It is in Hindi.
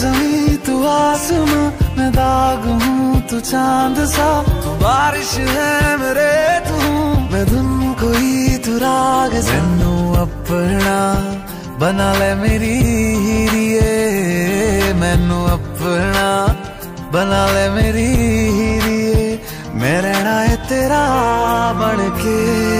जमी तू आसमां मैं दाग हूँ, तू चाँद सा, तू बारिश है मेरे, तू मैं धुन कोई, तू राग मैनू अपना बना ले मेरी हीरिए। मैनू अपना बना ले मेरी हीरिए। मैं रहना है तेरा बन के।